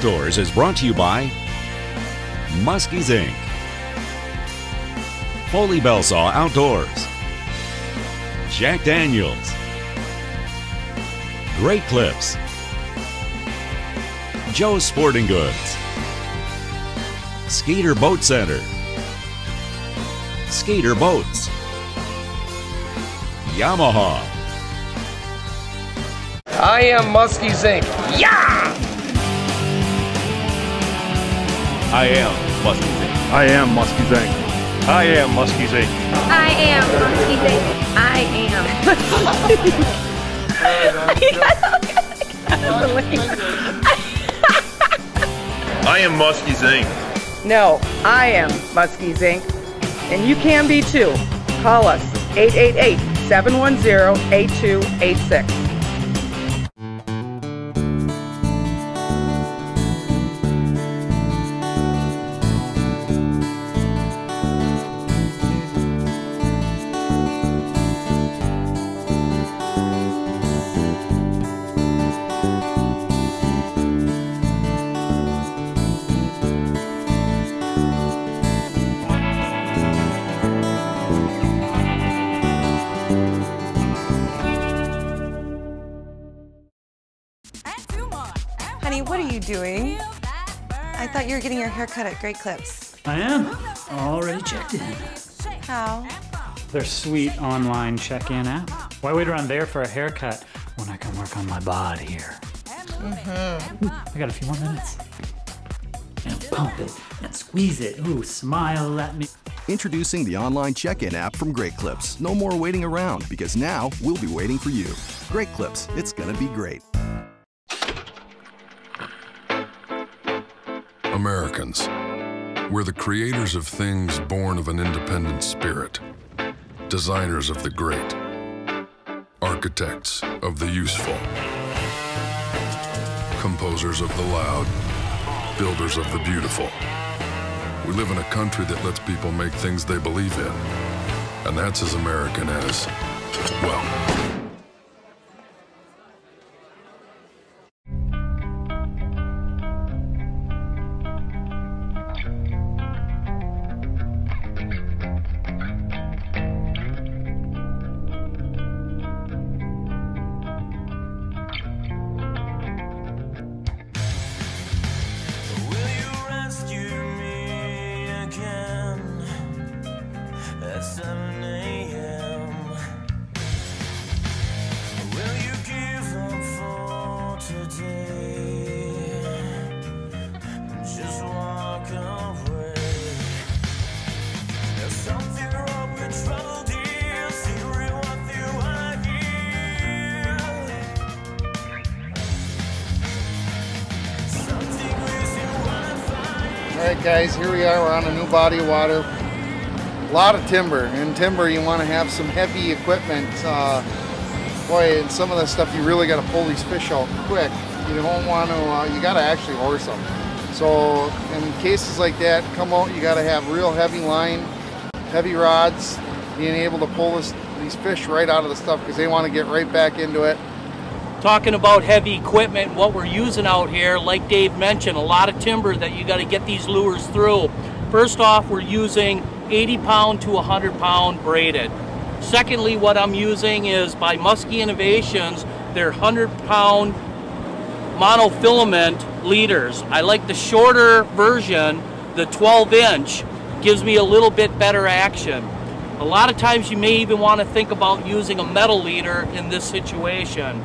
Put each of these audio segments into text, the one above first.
Outdoors is brought to you by Muskies Inc., Foley Bellsaw Outdoors, Jack Daniels, Great Clips, Joe's Sporting Goods, Skeeter Boat Center, Skeeter Boats, Yamaha. I am Muskies Inc. Yeah! I am Muskies Inc. I am Muskies Inc. I am Muskies Inc. I am Muskies Inc. I am. I am Muskies Inc. No, I am Muskies Inc. And you can be too. Call us 888 710 8286. Doing? I thought you were getting your hair cut at Great Clips. I am. Already checked in. How? Their sweet online check-in app. Why wait around there for a haircut when I can work on my bod here? Mm-hmm. I got a few more minutes. And pump it and squeeze it. Ooh, smile at me. Introducing the online check-in app from Great Clips. No more waiting around because now we'll be waiting for you. Great Clips, it's gonna be great. Americans. We're the creators of things born of an independent spirit, designers of the great, architects of the useful, composers of the loud, builders of the beautiful. We live in a country that lets people make things they believe in, and that's as American as, well, Alright guys, here we are, we're on a new body of water. A lot of timber. In timber you want to have some heavy equipment. Uh, boy, and some of the stuff you really got to pull these fish out quick. You don't want to, uh, you got to actually horse them. So in cases like that, come out, you got to have real heavy line, heavy rods, being able to pull this, these fish right out of the stuff because they want to get right back into it talking about heavy equipment, what we're using out here, like Dave mentioned, a lot of timber that you got to get these lures through. First off, we're using 80 pound to 100 pound braided. Secondly, what I'm using is by Muskie Innovations, their 100 pound monofilament leaders. I like the shorter version, the 12 inch, gives me a little bit better action. A lot of times you may even want to think about using a metal leader in this situation.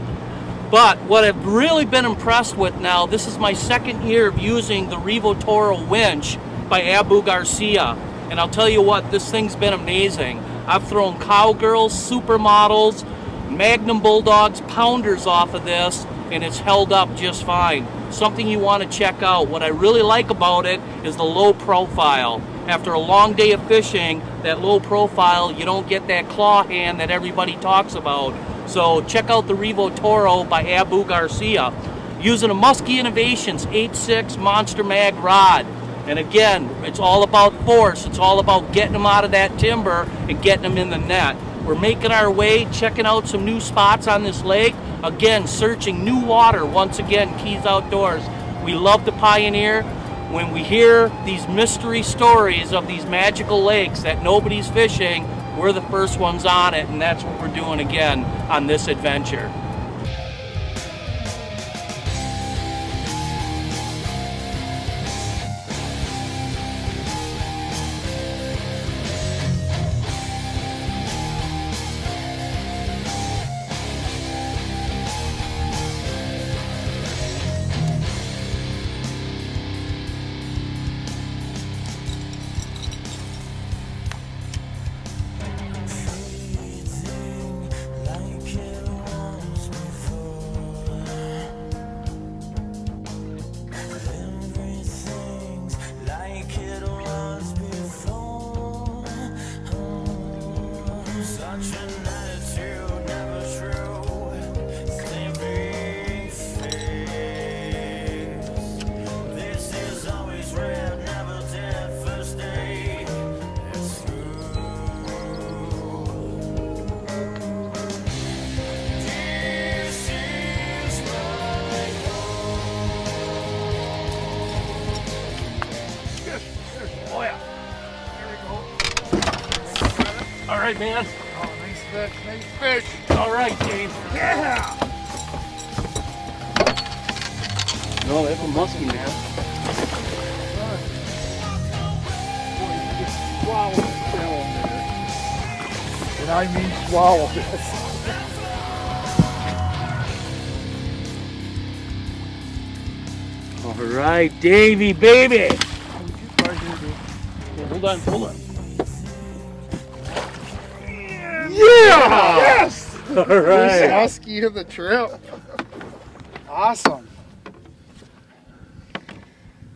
But what I've really been impressed with now, this is my second year of using the Revo Toro winch by Abu Garcia. And I'll tell you what, this thing's been amazing. I've thrown cowgirls, supermodels, Magnum Bulldogs, pounders off of this, and it's held up just fine. Something you want to check out. What I really like about it is the low profile. After a long day of fishing, that low profile, you don't get that claw hand that everybody talks about. So check out the Revo Toro by Abu Garcia using a Muskie Innovations 8.6 Monster Mag rod. And again, it's all about force. It's all about getting them out of that timber and getting them in the net. We're making our way, checking out some new spots on this lake. Again, searching new water once again, Keyes Outdoors. We love to pioneer. When we hear these mystery stories of these magical lakes that nobody's fishing, we're the first ones on it, and that's what we're doing again on this adventure. Right, man. Oh, nice fish, nice fish. All right, James. Yeah! No, that's a muskie, man. Boy, you just swallow this tail there. And I mean swallow this. All right, Davy, baby. Hold on, hold on. Yeah! Yes! All right. Muskie of the trip. Awesome.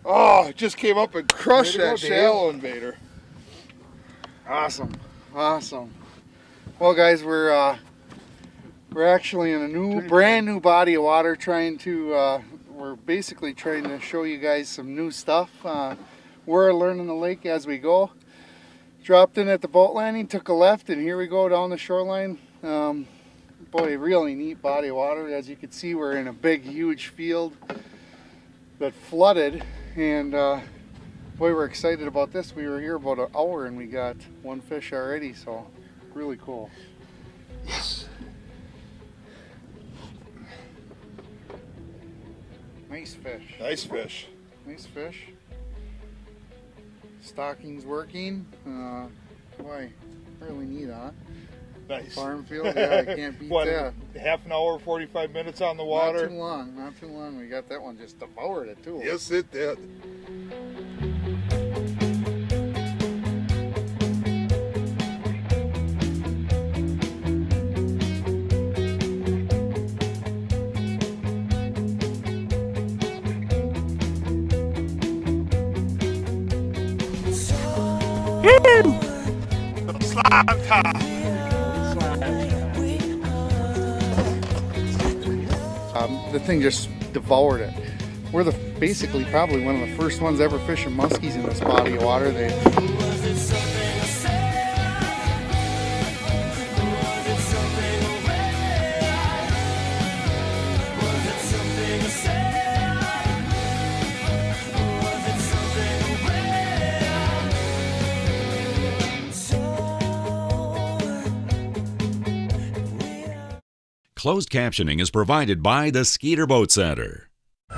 Oh, it just came up and crushed go, that Dave. shallow invader. Awesome. Awesome. Well guys, we're uh we're actually in a new brand new body of water trying to uh we're basically trying to show you guys some new stuff. Uh we're learning the lake as we go. Dropped in at the boat landing, took a left, and here we go down the shoreline. Um, boy, really neat body of water. As you can see, we're in a big, huge field that flooded, and uh, boy, we're excited about this. We were here about an hour, and we got one fish already, so really cool. Yes. Nice fish. Nice fish. Nice fish. Stocking's working. Uh, boy, really neat, huh? Nice. Farm field, yeah, I can't beat what, that. Half an hour, 45 minutes on the water? Not too long, not too long. We got that one just devoured it too. Yes, it did. Slime time. Um, the thing just devoured it. We're the basically probably one of the first ones ever fishing muskies in this body of water. They Closed captioning is provided by the Skeeter Boat Center.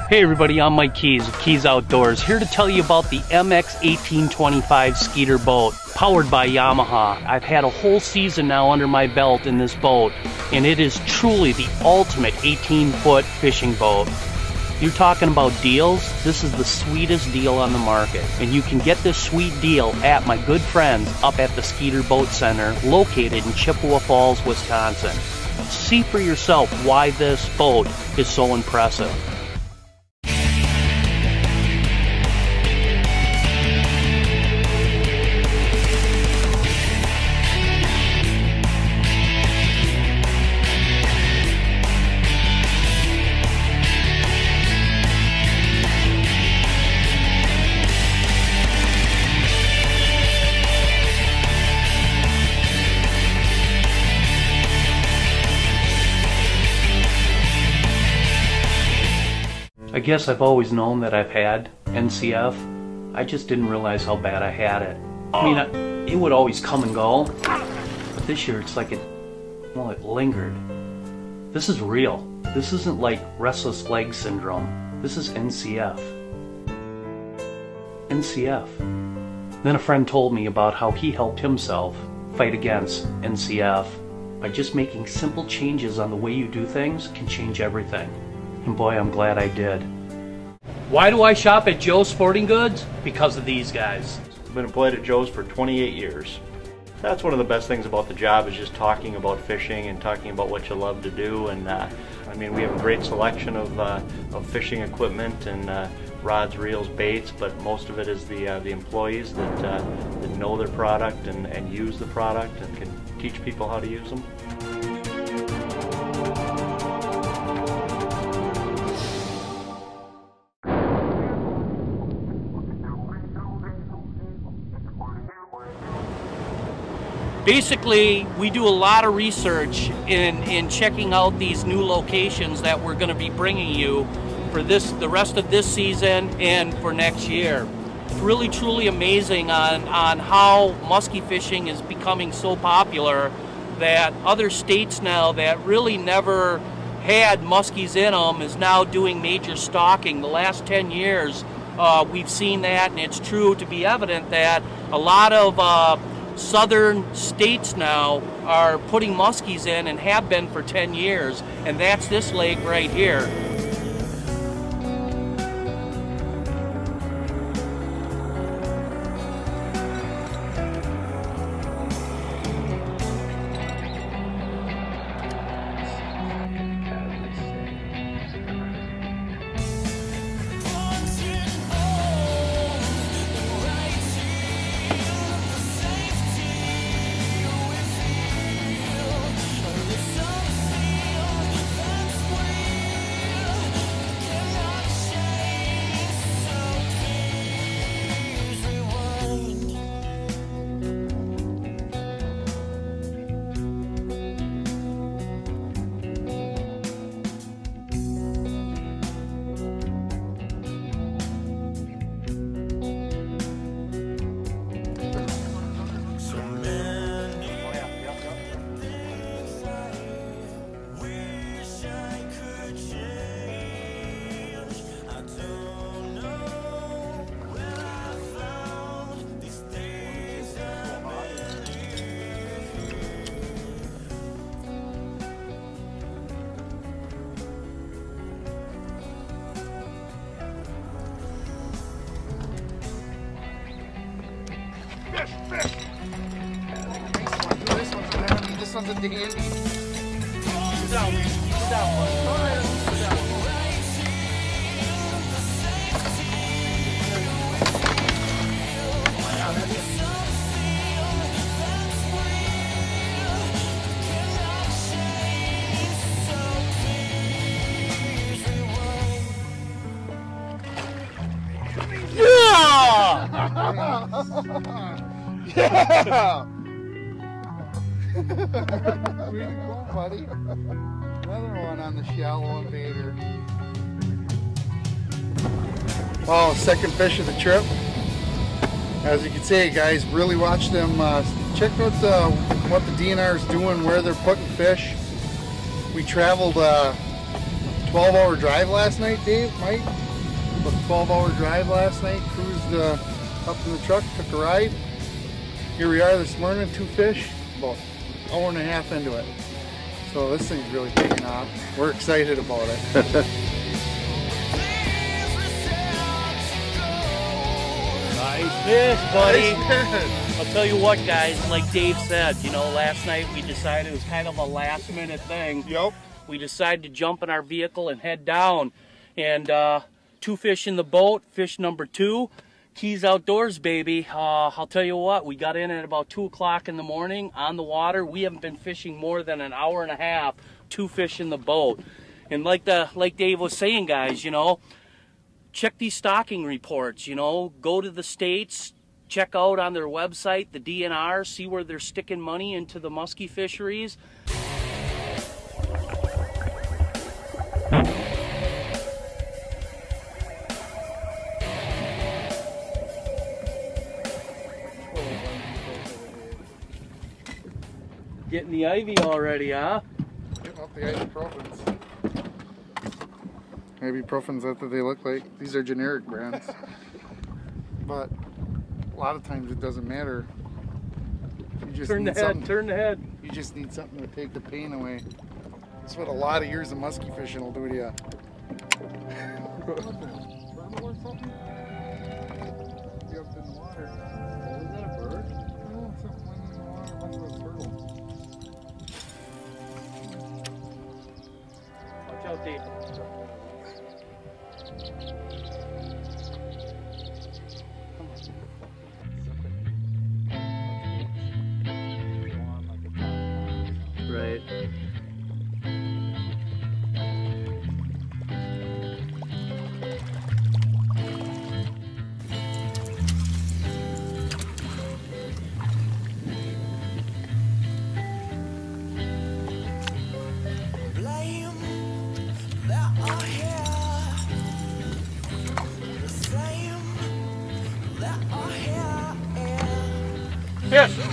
Hey everybody, I'm Mike Keyes of Keyes Outdoors, here to tell you about the MX1825 Skeeter boat, powered by Yamaha. I've had a whole season now under my belt in this boat, and it is truly the ultimate 18-foot fishing boat. You're talking about deals? This is the sweetest deal on the market. And you can get this sweet deal at my good friends up at the Skeeter Boat Center, located in Chippewa Falls, Wisconsin. See for yourself why this boat is so impressive. I guess I've always known that I've had NCF. I just didn't realize how bad I had it. I mean, I, it would always come and go, but this year it's like it, well, it lingered. This is real. This isn't like restless leg syndrome. This is NCF. NCF. Then a friend told me about how he helped himself fight against NCF by just making simple changes on the way you do things can change everything. And boy, I'm glad I did. Why do I shop at Joe's Sporting Goods? Because of these guys. I've been employed at Joe's for 28 years. That's one of the best things about the job is just talking about fishing and talking about what you love to do. And uh, I mean, we have a great selection of, uh, of fishing equipment and uh, rods, reels, baits, but most of it is the uh, the employees that uh, that know their product and, and use the product and can teach people how to use them. Basically, we do a lot of research in, in checking out these new locations that we're going to be bringing you for this the rest of this season and for next year. It's really truly amazing on, on how muskie fishing is becoming so popular that other states now that really never had muskies in them is now doing major stocking. The last 10 years uh, we've seen that and it's true to be evident that a lot of uh, southern states now are putting muskies in and have been for 10 years and that's this lake right here. Dandy. Sit down, sit down, bud. Sit down. yeah! Buddy. Another one on the shallow invader. Oh, second fish of the trip. As you can see, guys, really watch them. Uh, check out the, what the DNR is doing, where they're putting fish. We traveled a 12-hour drive last night, Dave, Mike. A 12-hour drive last night. Cruised uh, up in the truck, took a ride. Here we are this morning, two fish, about hour and a half into it. So this thing's really taking off. We're excited about it. Nice fish, buddy. I'll tell you what, guys, like Dave said, you know, last night we decided it was kind of a last minute thing. Yep. We decided to jump in our vehicle and head down. And uh, two fish in the boat, fish number two. Keyes Outdoors, baby. Uh, I'll tell you what, we got in at about 2 o'clock in the morning on the water. We haven't been fishing more than an hour and a half, two fish in the boat. And like the like Dave was saying, guys, you know, check these stocking reports, you know, go to the states, check out on their website, the DNR, see where they're sticking money into the muskie fisheries. Getting the ivy already, huh? Getting up the ibuprofens. Ibuprofens, that's what they look like. These are generic brands. but a lot of times it doesn't matter. You just Turn need the head, something- turn the head. You just need something to take the pain away. That's what a lot of years of musky fishing will do to you.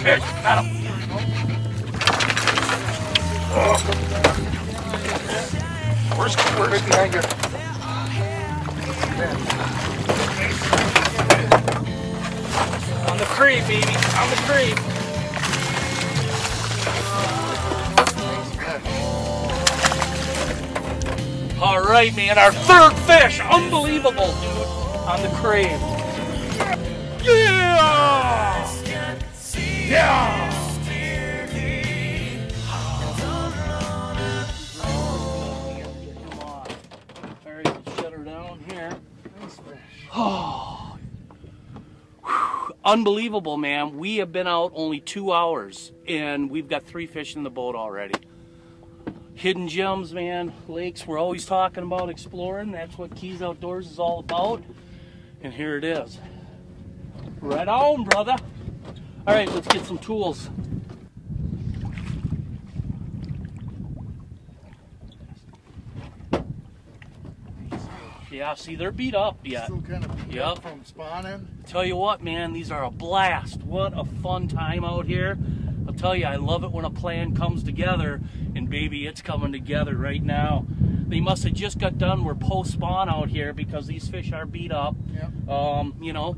Yes, got where's right behind you? On the creep, baby. On the creep. All right, man. Our third fish. Unbelievable, dude. On the crave. Yeah! Oh, unbelievable, man. We have been out only two hours and we've got three fish in the boat already. Hidden gems, man. Lakes we're always talking about exploring. That's what Keyes Outdoors is all about. And here it is. Right on, brother. All right, let's get some tools. Yeah, see, they're beat up yet. Still kind of beat Yep. up from spawning. Tell you what, man, these are a blast. What a fun time out here. I'll tell you, I love it when a plan comes together, and baby, it's coming together right now. They must have just got done. We're post spawn out here because these fish are beat up. Yep. Um, you know,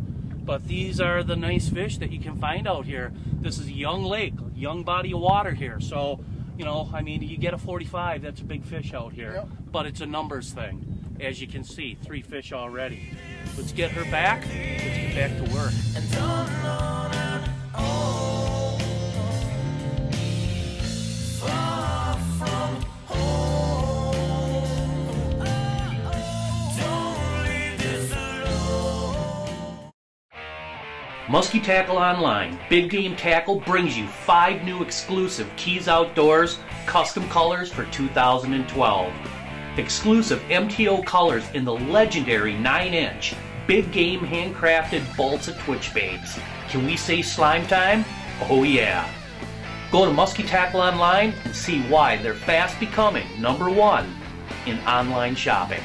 but these are the nice fish that you can find out here. This is a young lake, young body of water here. So, you know, I mean, you get a 45, that's a big fish out here. Yep. But it's a numbers thing. As you can see, three fish already. Let's get her back. Let's get back to work. Muskie Tackle Online, Big Game Tackle brings you five new exclusive Keyes Outdoors custom colors for 2012. Exclusive MTO colors in the legendary 9 inch Big Game handcrafted Balsa Twitch baits. Can we say slime time? Oh yeah. Go to Muskie Tackle Online and see why they're fast becoming number one in online shopping.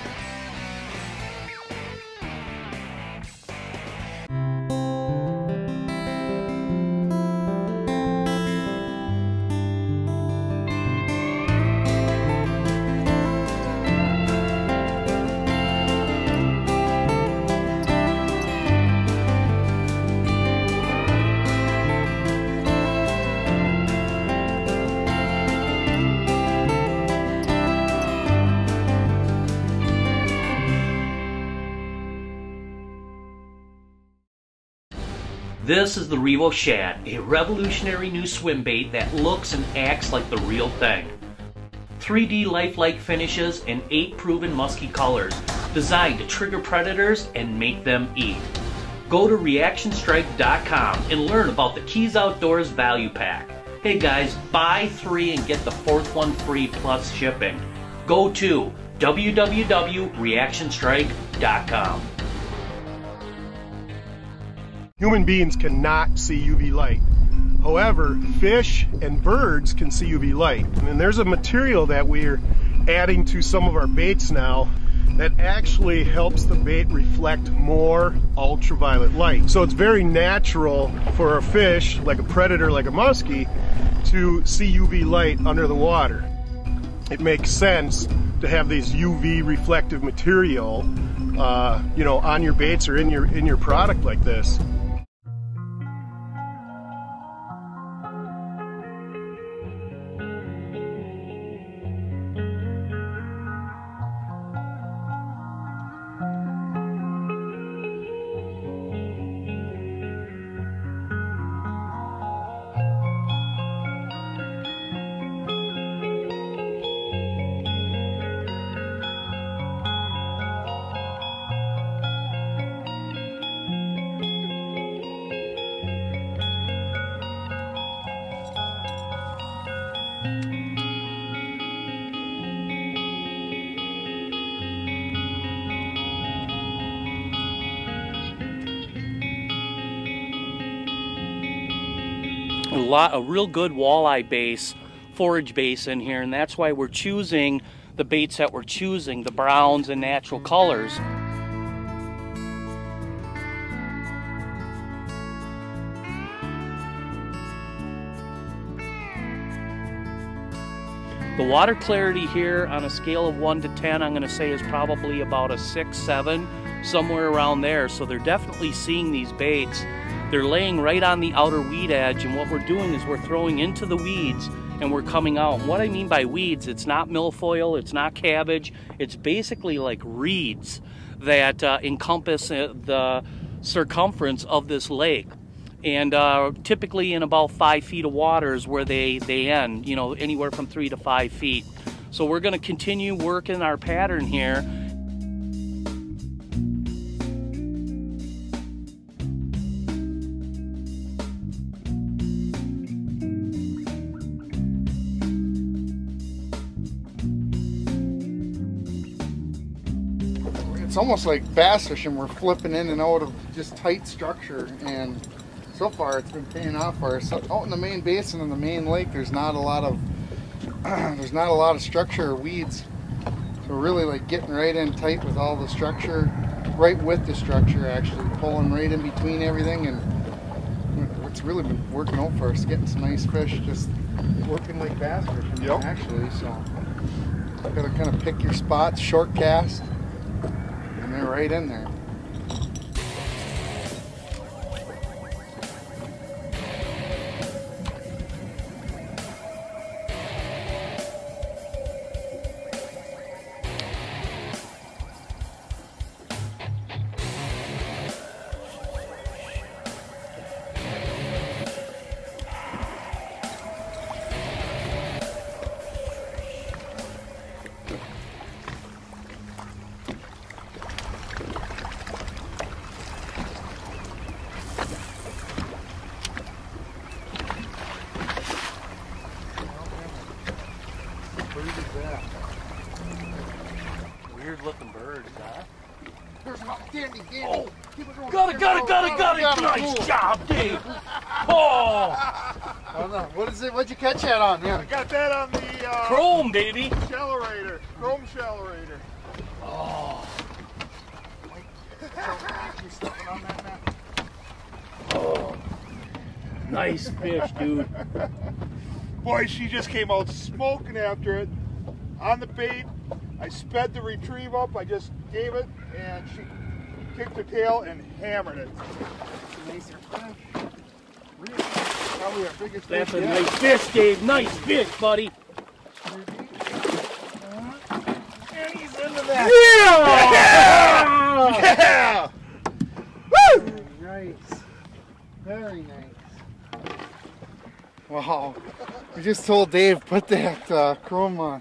This is the Revo Shad, a revolutionary new swim bait that looks and acts like the real thing. 3D lifelike finishes and 8 proven musky colors, designed to trigger predators and make them eat. Go to reactionstrike.com and learn about the Keyes Outdoors Value Pack. Hey guys, buy 3 and get the fourth one free plus shipping. Go to www.reactionstrike.com. Human beings cannot see UV light. However, fish and birds can see UV light. And there's a material that we're adding to some of our baits now that actually helps the bait reflect more ultraviolet light. So it's very natural for a fish, like a predator, like a muskie, to see UV light under the water. It makes sense to have this UV reflective material, uh, you know, on your baits or in your in your product like this. Lot a real good walleye base forage base in here and that's why we're choosing the baits that we're choosing the browns and natural colors The water clarity here on a scale of 1 to 10, I'm going to say is probably about a 6, 7, somewhere around there. So they're definitely seeing these baits. They're laying right on the outer weed edge, and what we're doing is we're throwing into the weeds and we're coming out. What I mean by weeds, it's not milfoil, it's not cabbage, it's basically like reeds that uh, encompass uh, the circumference of this lake and uh, typically in about five feet of water is where they, they end, you know, anywhere from three to five feet. So we're gonna continue working our pattern here. It's almost like bass fishing. We're flipping in and out of just tight structure and so far it's been paying off for us. Out in the main basin in the main lake, there's not a lot of there's not a lot of structure or weeds. So we're really like getting right in tight with all the structure, right with the structure actually, pulling right in between everything and it's really been working out for us, getting some nice fish, just working like bass fishing Yep. actually. So gotta kind of pick your spots, short cast, they're right in there. Got it, got. Nice job, Dave. Oh, Oh no, what is it? What'd you catch that on? Yeah. I got that on the uh, chrome, baby. Shellerator, chrome shellerator. Oh, You stepping on that, Matt? oh. Nice fish, dude. Boy, she just came out smoking after it on the bait. I sped the retrieve up. I just gave it, and she kicked the tail and hammered it. That's a nice fish, Dave. Nice fish, buddy. And he's into that. Yeah! Very nice. Very nice. Wow. We just told Dave put that uh, chrome uh,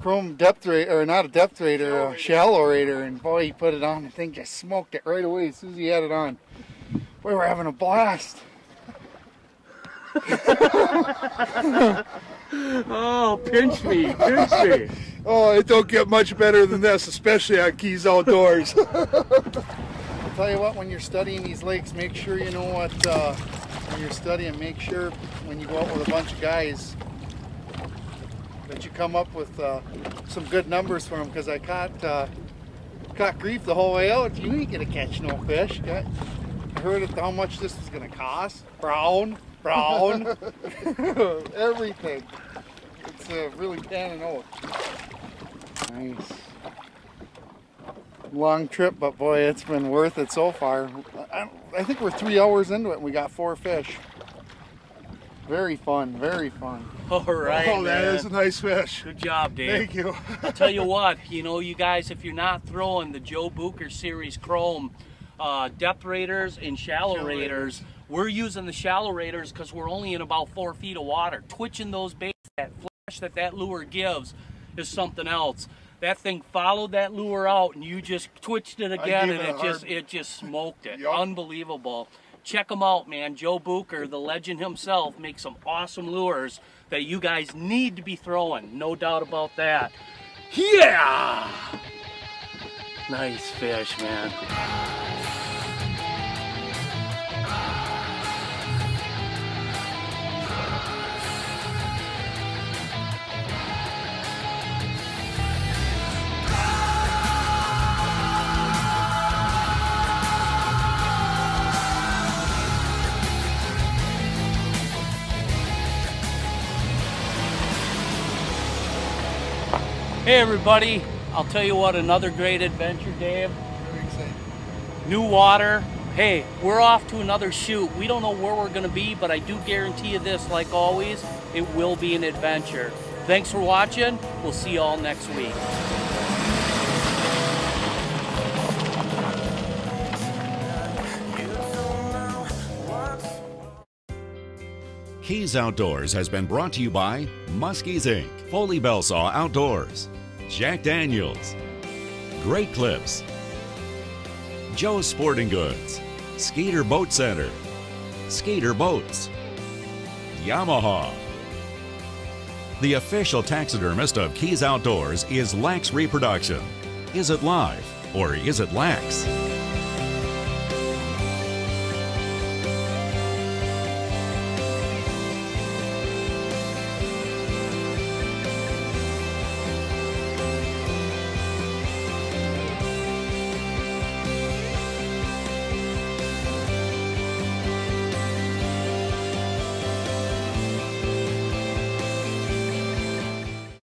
chrome depth rate or not a depth rater, a shallow rater, and boy, he put it on. The thing just smoked it right away as soon as he had it on. Boy, we're having a blast. Oh, pinch me, pinch me. Oh, it don't get much better than this, especially on Keyes Outdoors. I'll tell you what, when you're studying these lakes, make sure you know what, uh, when you're studying, make sure when you go out with a bunch of guys that you come up with uh, some good numbers for them because I caught, uh, caught grief the whole way out. You ain't gonna catch no fish. Got- I heard it, how much this is gonna cost. Brown, Brown. Everything. It's uh, really panning out. Nice. Long trip, but boy, it's been worth it so far. I, I think we're three hours into it and we got four fish. Very fun, very fun. All right. Oh, that man. is a nice fish. Good job, Dave. Thank you. I'll tell you what, you know, you guys, if you're not throwing the Joe Bucher Series Chrome uh, depth raters and shallow, Shallow raters, we're using the shallow raters because we're only in about four feet of water. Twitching those baits, that flash that that lure gives is something else. That thing followed that lure out, and you just twitched it again, and it it just it just smoked it. Yup. Unbelievable. Check him out, man. Joe Bucher, the legend himself, makes some awesome lures that you guys need to be throwing. No doubt about that. Yeah! Nice fish, man. Hey everybody, I'll tell you what, another great adventure, Dave. New water. Hey, we're off to another shoot. We don't know where we're gonna be, but I do guarantee you this, like always, it will be an adventure. Thanks for watching. We'll see you all next week. Keyes Outdoors has been brought to you by Muskies Inc., Foley Bellsaw Outdoors, Jack Daniels, Great Clips, Joe's Sporting Goods, Skeeter Boat Center, Skeeter Boats, Yamaha. The official taxidermist of Keyes Outdoors is Lax Reproduction. Is it live or is it lax?